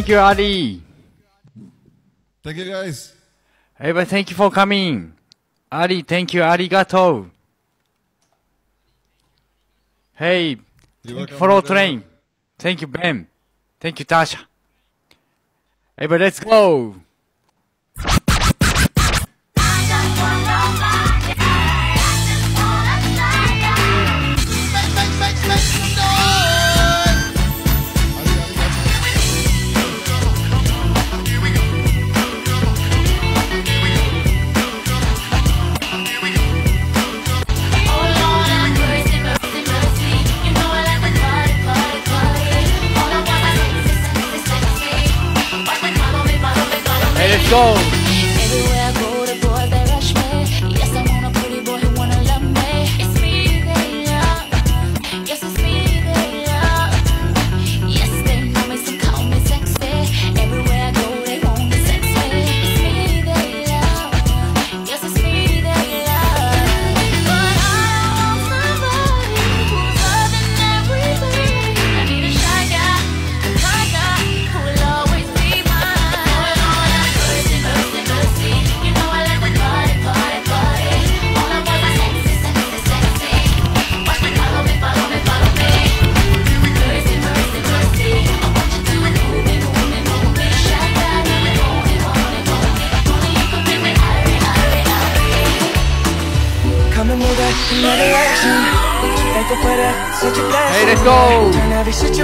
Thank you, Ali. Thank you, guys. Hey, but thank you for coming. Ali, thank you. Arigato. Hey, follow train. Thank you, Ben. Thank you, Tasha. Hey, but let's go.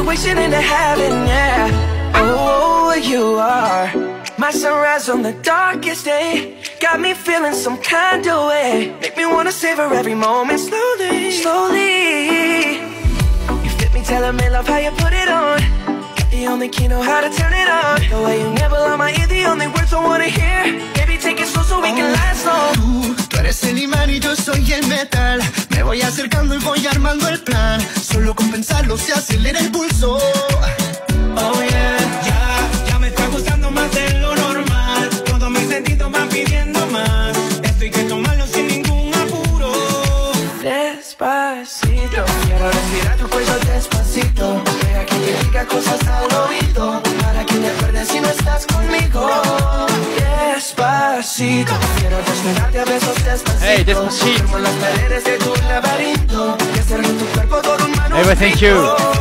situation into heaven, yeah. Oh, you are. My sunrise on the darkest day. Got me feeling some kind of way. Make me wanna savor every moment slowly. Slowly. You fit me, tell me love how you put it on. The only key know how to turn it on. The way you never lie, my ear, the only words I wanna hear. Baby, take it slow so we can last long. Tú eres el imán y yo soy el metal. Me voy acercando y voy armando el plan. Solo con pensarlo se acelera el pulso. Oh yeah. despacito. Quiero desnudarte a besos. Hey, despacito. De tu laberinto. You.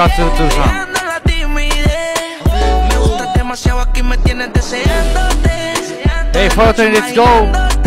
de Hey, Fortin, let's go!